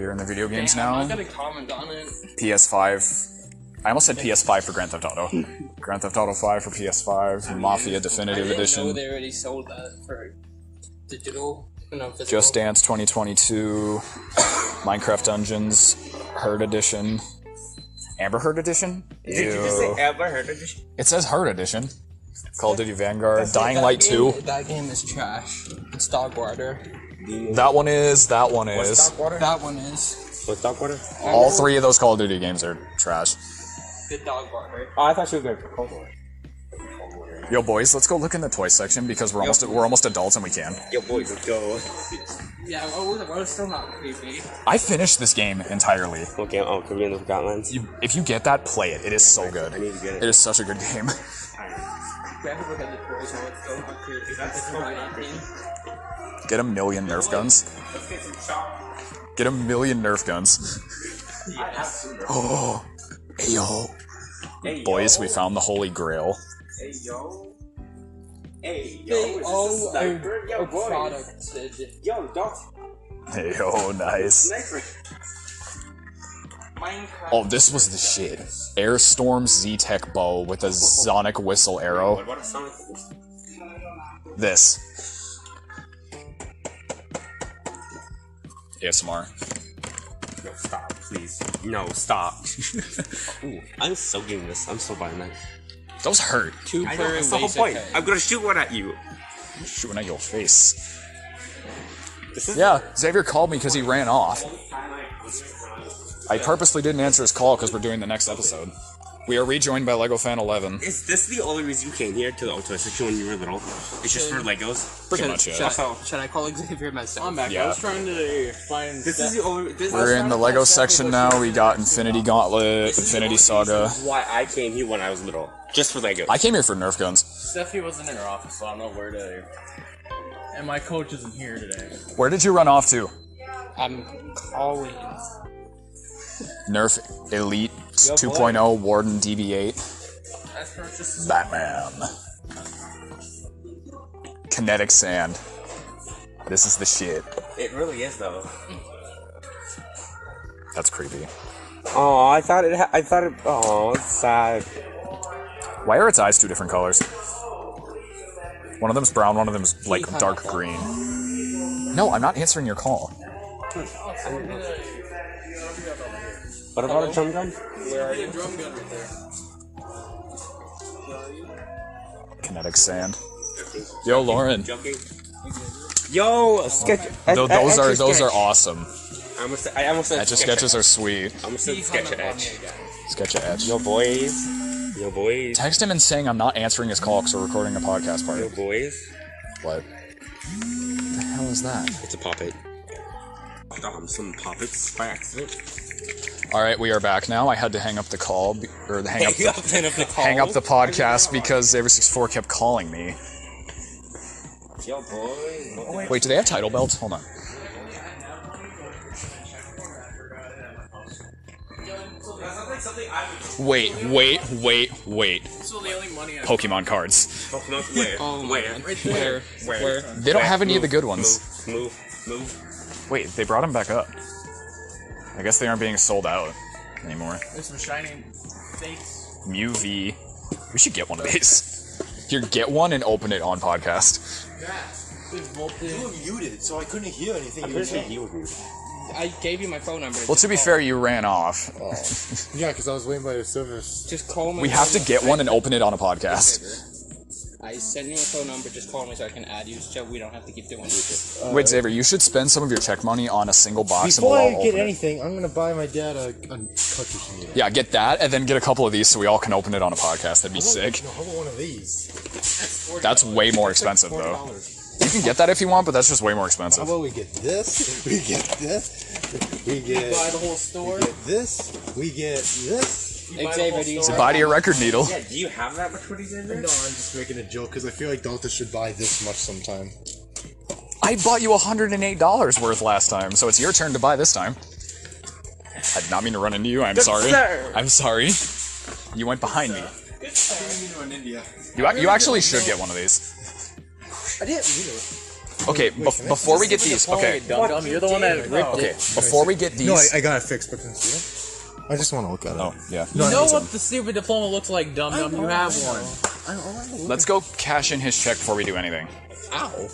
You're in the video games Damn, I now. gotta comment on it. PS5. I almost said PS5 for Grand Theft Auto. Grand Theft Auto 5 for PS5. Mafia I Definitive didn't know Edition. they already sold that for digital. No, physical. Just Dance 2022. Minecraft Dungeons. Herd Edition. Amber Heard Edition? Did you just say Ew. ever heard of this? It says Herd Edition. Call of Duty Vanguard. That's Dying that Light Game- 2. That game is trash. It's dog water. That one is. That one is. That one is What's dog water? All three of those Call of Duty games are trash. the dog water. Oh, I thought you were going for cold water. Yo, boys, let's go look in the toy section because we're almost we're almost adults and we can. Yo, boys, let's go. Yeah, we're, we're still not creepy. I finished this game entirely. Okay, oh, Kirby and of Forgotten Lands. You, if you get that, play it. It is so good. I need to get it. It is such a good game. Get a million Nerf guns. Get some shop. Get a million Nerf guns. Yes. Oh, yo, Hey, boys, we found the Holy Grail. Hey, yo. Hey, yo. They is this a own sniper? a, Yo, a boys. product, Sid. Yo, dog. Hey, yo, nice. Sniper. Minecraft. Oh, this was the shit. Airstorm Z-Tek bow with a Zonic whistle arrow. What about a Sonic? This. ASMR. No, stop, please. No, stop. Ooh, I'm so getting this. I'm so buying that. Those hurt. Two I know, player that's the whole laser point. tag. I'm gonna shoot one at you. Shooting at your face. This is Yeah, Xavier called me because he ran off. I purposely didn't answer his call because we're doing the next episode. We are rejoined by Lego Fan 11. Is this the only reason you came here to the Ultra section when you were little? It's just for Legos. Pretty Should, much, yeah. should, I, Also- should I call Xavier myself? I'm back. Yeah. I was trying to find. This is the only. This We're in the Lego section now. We got Infinity Gauntlet, Infinity Saga. why I came here when I was little, just for Legos. I came here for Nerf guns. Steffi wasn't in her office, so I don't know where to. And my coach isn't here today. Where did you run off to? I'm calling. Nerf Elite 2.0 Warden DB8. Batman. Kinetic Sand. This is the shit. It really is though. That's creepy. Oh, I thought it. Ha- I thought it. Oh, it's sad. Why are its eyes two different colors? One of them's brown, one of them's like dark green. No, I'm not answering your call. Hmm. Oh, What about a drum gun? Where are you? Drum gun right there. Kinetic Sand. Yo, Lauren. Joking. Yo, sketch. Tho- those are those are awesome. I almost. I almost said. Etch a sketches are sweet. I almost said He sketch hung up etch. Sketch a etch. Yo, boys. Yo, boys. Text him and saying I'm not answering his call because we're recording a podcast party. Yo, boys. What? the hell is that? It's a puppet. Um, some puppets by accident. All right, we are back now. I had to hang up the call or hang up Hang the, up, hang up the call. hang up the podcast because Xavier64 kept calling me. Yo, boy. Wait, do they have title belts? Hold on. Wait, wait, wait, wait. So the only money I Pokemon cards. Pokemon, where? Oh my where? Oh, right Where? Where? Where? They don't have any of the good ones. Move, move, move. Wait, they brought them back up. I guess they aren't being sold out anymore. There's some shiny fakes. Mew V. We should get one of these. Here, get one and open it on podcast. There's voltage. You were muted, so I couldn't hear anything I'm you were pretty sure saying. he was muted. I gave you my phone number. Well, to be fair, you ran off. Oh. Yeah, because I was waiting by the service. just call me. We have to get one and open it on a podcast. I send you a phone number. Just call me so I can add you. So we don't have to keep doing it. Uh, Wait, Xavier, you should spend some of your check money on a single box Before and I we'll all get open it. anything, I'm gonna buy my dad a, a cartridge reader. Yeah, get that, and then get a couple of these so we all can open it on a podcast. That'd be sick. No, how about one of these? That's way more expensive, Forty though. dollars. You can get that if you want, but that's just way more expensive. How expensive. about we get this? We get this. We get, Buy the whole store. we get this. We get this. You buy the Xavier, whole do you store. Buy to your record needle. Yeah, do you have that much money in No, there? I'm just making a joke because I feel like Delta should buy this much sometime. I bought you $108 worth last time, so it's your turn to buy this time. I did not mean to run into you. I'm sorry. sir. I'm sorry. You went behind me. in India. You, ac- you actually should get one of these. I didn't mean it. Okay, bef- before we get these, okay, Dum dum, you're the one that ripped okay, it. before we get these, No, I, I got it fixed, but I just want to look at it. oh yeah, You know what the stupid diploma looks like, dum dum. You have one. let's go cash in his check before we do anything. Ow.